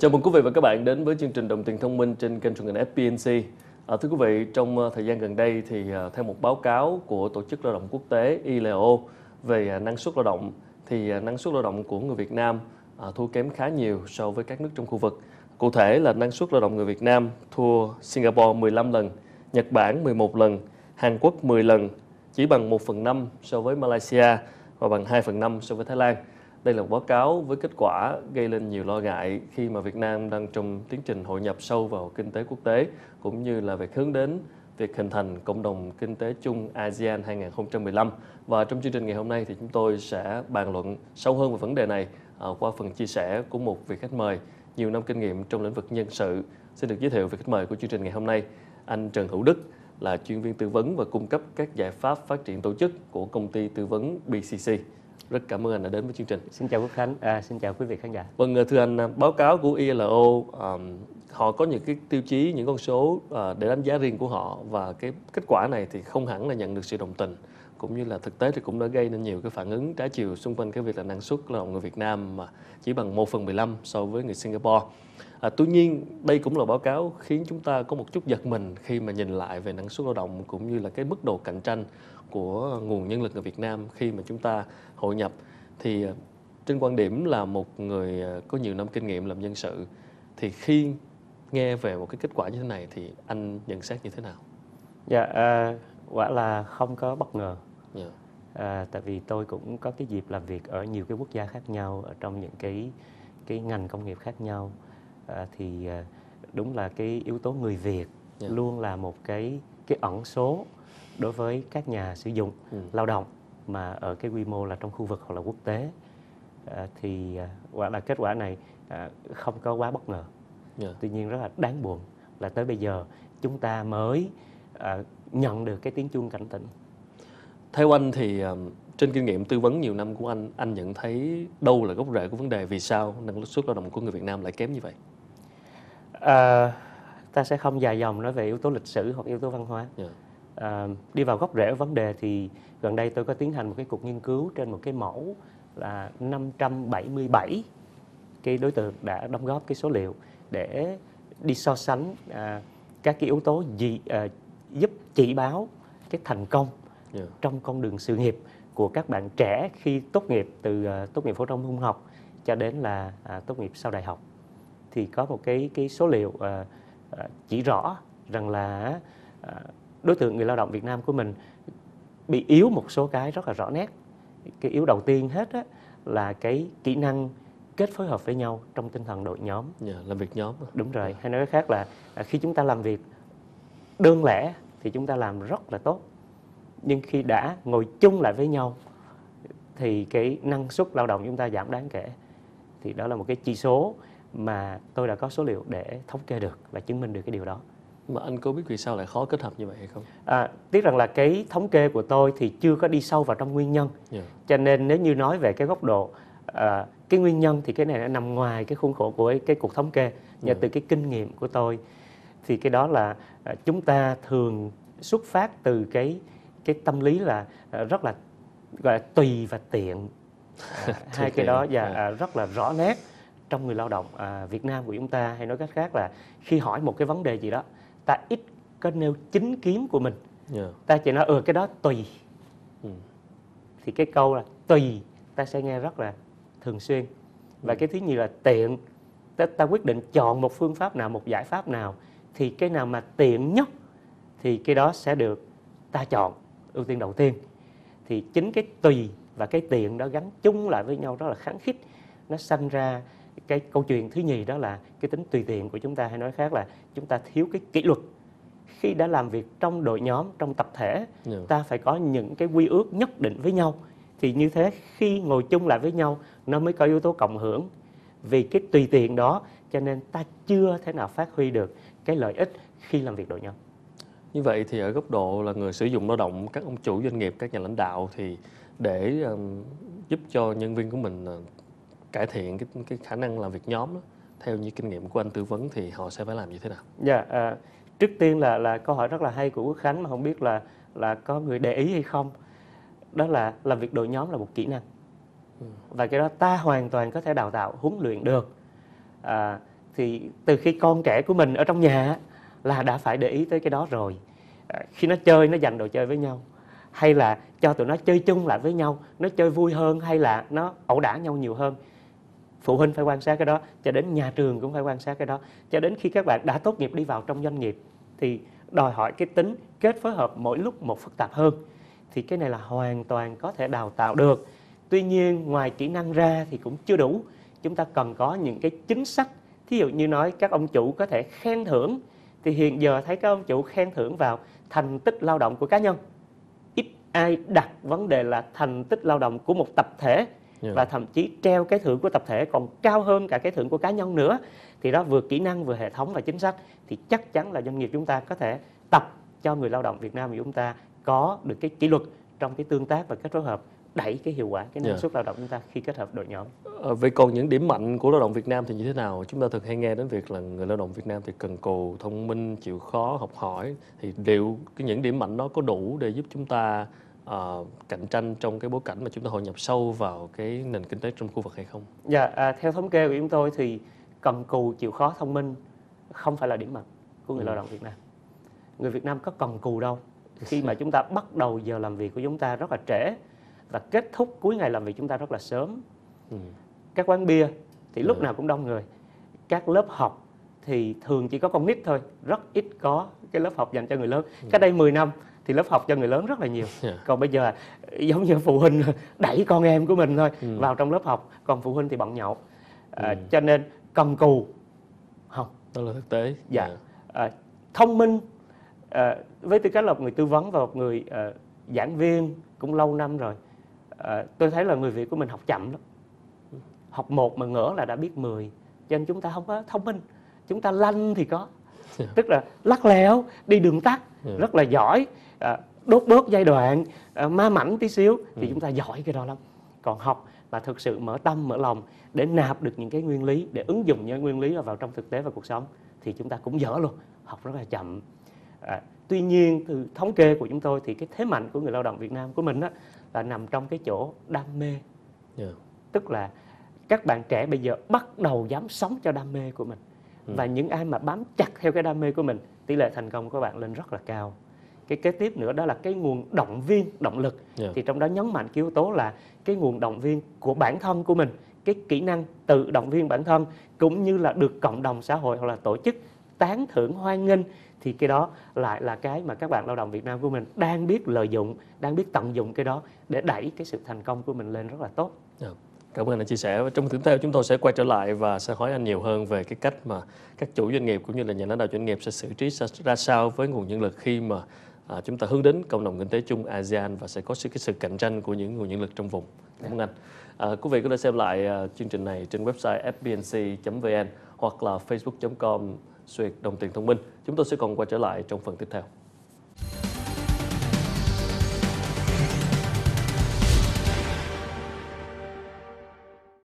Chào mừng quý vị và các bạn đến với chương trình Đồng tiền thông minh trên kênh truyền hình FPNC. À, thưa quý vị, trong à, thời gian gần đây thì à, theo một báo cáo của Tổ chức Lao động Quốc tế ILO về à, năng suất lao động thì năng suất lao động của người Việt Nam thua kém khá nhiều so với các nước trong khu vực. Cụ thể là năng suất lao động người Việt Nam thua Singapore 15 lần, Nhật Bản 11 lần, Hàn Quốc 10 lần, chỉ bằng 1 phần 5 so với Malaysia và bằng 2 phần 5 so với Thái Lan. Đây là một báo cáo với kết quả gây lên nhiều lo ngại khi mà Việt Nam đang trong tiến trình hội nhập sâu vào kinh tế quốc tế cũng như là việc hướng đến việc hình thành cộng đồng kinh tế chung ASEAN 2015. Và trong chương trình ngày hôm nay thì chúng tôi sẽ bàn luận sâu hơn về vấn đề này à, qua phần chia sẻ của một vị khách mời nhiều năm kinh nghiệm trong lĩnh vực nhân sự. Xin được giới thiệu vị khách mời của chương trình ngày hôm nay, anh Trần Hữu Đức là chuyên viên tư vấn và cung cấp các giải pháp phát triển tổ chức của công ty tư vấn BCC. Rất cảm ơn anh đã đến với chương trình. Xin chào Quốc Khánh, à, xin chào quý vị khán giả. Vâng, thưa anh, báo cáo của ILO um, họ có những cái tiêu chí, những con số uh, để đánh giá riêng của họ và cái kết quả này thì không hẳn là nhận được sự đồng tình cũng như là thực tế thì cũng đã gây nên nhiều cái phản ứng trái chiều xung quanh cái việc là năng suất lao động người Việt Nam mà chỉ bằng 1 phần 15 so với người Singapore. À, tuy nhiên đây cũng là báo cáo khiến chúng ta có một chút giật mình khi mà nhìn lại về năng suất lao động cũng như là cái mức độ cạnh tranh của nguồn nhân lực ở Việt Nam khi mà chúng ta hội nhập thì à, trên quan điểm là một người à, có nhiều năm kinh nghiệm làm nhân sự thì khi nghe về một cái kết quả như thế này thì anh nhận xét như thế nào? Dạ, à, quả là không có bất ngờ. Yeah. À, tại vì tôi cũng có cái dịp làm việc ở nhiều cái quốc gia khác nhau ở trong những cái cái ngành công nghiệp khác nhau à, thì à, đúng là cái yếu tố người Việt Yeah. luôn là một cái cái ẩn số đối với các nhà sử dụng Ừ. lao động mà ở cái quy mô là trong khu vực hoặc là quốc tế à, thì à, quả là kết quả này à, không có quá bất ngờ Yeah. tuy nhiên rất là đáng buồn là tới bây giờ chúng ta mới à, nhận được cái tiếng chuông cảnh tỉnh Theo anh thì um, trên kinh nghiệm tư vấn nhiều năm của anh, anh nhận thấy đâu là gốc rễ của vấn đề vì sao năng suất lao động của người Việt Nam lại kém như vậy? à, ta sẽ không dài dòng nói về yếu tố lịch sử hoặc yếu tố văn hóa Yeah. À, đi vào gốc rễ vấn đề thì gần đây tôi có tiến hành một cái cuộc nghiên cứu trên một cái mẫu là 577 cái đối tượng đã đóng góp cái số liệu để đi so sánh à, các cái yếu tố gì à, giúp chỉ báo cái thành công Yeah. trong con đường sự nghiệp của các bạn trẻ khi tốt nghiệp từ à, tốt nghiệp phổ thông trung học cho đến là à, tốt nghiệp sau đại học thì có một cái cái số liệu à, à, chỉ rõ rằng là à, đối tượng người lao động Việt Nam của mình bị yếu một số cái rất là rõ nét cái yếu đầu tiên hết á, là cái kỹ năng kết phối hợp với nhau trong tinh thần đội nhóm Yeah. Làm việc nhóm. đúng rồi hay nói khác là à, khi chúng ta làm việc đơn lẻ thì chúng ta làm rất là tốt nhưng khi đã ngồi chung lại với nhau thì cái năng suất lao động chúng ta giảm đáng kể thì đó là một cái chỉ số mà tôi đã có số liệu để thống kê được và chứng minh được cái điều đó Mà anh có biết vì sao lại khó kết hợp như vậy hay không? à, tiếc rằng là cái thống kê của tôi thì chưa có đi sâu vào trong nguyên nhân Yeah. cho nên nếu như nói về cái góc độ à, cái nguyên nhân thì cái này nó nằm ngoài cái khuôn khổ của cái, cái cuộc thống kê nhưng Ừ. từ cái kinh nghiệm của tôi thì cái đó là à, chúng ta thường xuất phát từ cái cái tâm lý là à, rất là gọi là tùy và tiện à, hai cái đó và Yeah. à, rất là rõ nét trong người lao động à, Việt Nam của chúng ta hay nói cách khác là khi hỏi một cái vấn đề gì đó ta ít có nêu chính kiến của mình. Yeah. ta chỉ nói ừ cái đó tùy. Ừ. thì cái câu là tùy ta sẽ nghe rất là thường xuyên. Và cái thứ nhì là tiện. Ta, ta quyết định chọn một phương pháp nào một giải pháp nào. Thì cái nào mà tiện nhất thì cái đó sẽ được ta chọn ưu tiên đầu tiên. Thì chính cái tùy và cái tiện đó gắn chung lại với nhau rất là kháng khích nó sanh ra cái câu chuyện thứ nhì đó là cái tính tùy tiện của chúng ta hay nói khác là chúng ta thiếu cái kỷ luật. Khi đã làm việc trong đội nhóm trong tập thể Yeah. ta phải có những cái quy ước nhất định với nhau. Thì như thế khi ngồi chung lại với nhau nó mới có yếu tố cộng hưởng. Vì cái tùy tiện đó cho nên ta chưa thể nào phát huy được cái lợi ích khi làm việc đội nhóm. Như vậy thì ở góc độ là người sử dụng lao động, các ông chủ doanh nghiệp, các nhà lãnh đạo thì để um, giúp cho nhân viên của mình uh, cải thiện cái cái khả năng làm việc nhóm đó, theo như kinh nghiệm của anh tư vấn thì họ sẽ phải làm như thế nào? Dạ, à, trước tiên là là câu hỏi rất là hay của Quốc Khánh mà không biết là là có người để ý hay không. Đó là làm việc đội nhóm là một kỹ năng. Và cái đó ta hoàn toàn có thể đào tạo, huấn luyện được. À, thì từ khi con trẻ của mình ở trong nhà là đã phải để ý tới cái đó rồi à, khi nó chơi nó dành đồ chơi với nhau hay là cho tụi nó chơi chung lại với nhau nó chơi vui hơn hay là nó ẩu đả nhau nhiều hơn phụ huynh phải quan sát cái đó, cho đến nhà trường cũng phải quan sát cái đó. Cho đến khi các bạn đã tốt nghiệp đi vào trong doanh nghiệp, thì đòi hỏi cái tính kết phối hợp mỗi lúc một phức tạp hơn, thì cái này là hoàn toàn có thể đào tạo được. Tuy nhiên, ngoài kỹ năng ra thì cũng chưa đủ. Chúng ta cần có những cái chính sách. Thí dụ như nói các ông chủ có thể khen thưởng, thì hiện giờ thấy các ông chủ khen thưởng vào thành tích lao động của cá nhân. Ít ai đặt vấn đề là thành tích lao động của một tập thể. Dạ. và thậm chí treo cái thưởng của tập thể còn cao hơn cả cái thưởng của cá nhân nữa thì đó vừa kỹ năng vừa hệ thống và chính sách thì chắc chắn là doanh nghiệp chúng ta có thể tập cho người lao động Việt Nam của chúng ta có được cái kỷ luật trong cái tương tác và kết phối hợp đẩy cái hiệu quả cái năng Dạ. suất lao động chúng ta khi kết hợp đội nhóm Ờ, vậy còn những điểm mạnh của lao động Việt Nam thì như thế nào? Chúng ta thường hay nghe đến việc là người lao động Việt Nam thì cần cù, thông minh, chịu khó, học hỏi. Thì liệu cái những điểm mạnh đó có đủ để giúp chúng ta ờ, cạnh tranh trong cái bối cảnh mà chúng ta hội nhập sâu vào cái nền kinh tế trong khu vực hay không? Dạ, à, theo thống kê của chúng tôi thì cần cù chịu khó thông minh không phải là điểm mạnh của người Ừ. lao động Việt Nam. Người Việt Nam có cần cù đâu. Khi mà chúng ta bắt đầu giờ làm việc của chúng ta rất là trễ và kết thúc cuối ngày làm việc chúng ta rất là sớm. Ừ. Các quán bia thì lúc Ừ. nào cũng đông người. Các lớp học thì thường chỉ có con nít thôi, rất ít có cái lớp học dành cho người lớn. Cách đây 10 năm thì lớp học cho người lớn rất là nhiều. Dạ. Còn bây giờ giống như phụ huynh đẩy con em của mình thôi Ừ. vào trong lớp học, còn phụ huynh thì bận nhậu. À, Ừ. Cho nên cần cù không Đó là thực tế. Dạ. à, thông minh à, với tư cách là một người tư vấn và một người à, giảng viên cũng lâu năm rồi à, tôi thấy là người Việt của mình học chậm lắm học một mà ngỡ là đã biết 10 cho nên chúng ta không có thông minh chúng ta lanh thì có Dạ. tức là lắc léo đi đường tắt Dạ. rất là giỏi à, đốt bớt giai đoạn à, ma mảnh tí xíu thì Ừ. chúng ta giỏi cái đó lắm còn học mà thực sự mở tâm mở lòng để nạp được những cái nguyên lý để ứng dụng những nguyên lý vào trong thực tế và cuộc sống thì chúng ta cũng dở luôn học rất là chậm à, tuy nhiên từ thống kê của chúng tôi thì cái thế mạnh của người lao động Việt Nam của mình á, là nằm trong cái chỗ đam mê Dạ. tức là các bạn trẻ bây giờ bắt đầu dám sống cho đam mê của mình Ừ. và những ai mà bám chặt theo cái đam mê của mình tỷ lệ thành công của bạn lên rất là cao cái kế tiếp nữa đó là cái nguồn động viên động lực Dạ. thì trong đó nhấn mạnh cái yếu tố là cái nguồn động viên của bản thân của mình cái kỹ năng tự động viên bản thân cũng như là được cộng đồng xã hội hoặc là tổ chức tán thưởng hoan nghênh thì cái đó lại là cái mà các bạn lao động Việt Nam của mình đang biết lợi dụng đang biết tận dụng cái đó để đẩy cái sự thành công của mình lên rất là tốt Cảm ơn anh chia sẻ. Trong tiếp theo chúng tôi sẽ quay trở lại và sẽ hỏi anh nhiều hơn về cái cách mà các chủ doanh nghiệp cũng như là nhà lãnh đạo doanh nghiệp sẽ xử trí ra sao với nguồn nhân lực khi mà à, chúng ta hướng đến cộng đồng kinh tế chung ASEAN và sẽ có sự cái sự cạnh tranh của những nguồn nhân lực trong vùng. Cảm ơn anh. À, quý vị có thể xem lại à, chương trình này trên website fbnc.vn hoặc là facebook.com xuyệt đồng tiền thông minh. Chúng tôi sẽ còn quay trở lại trong phần tiếp theo.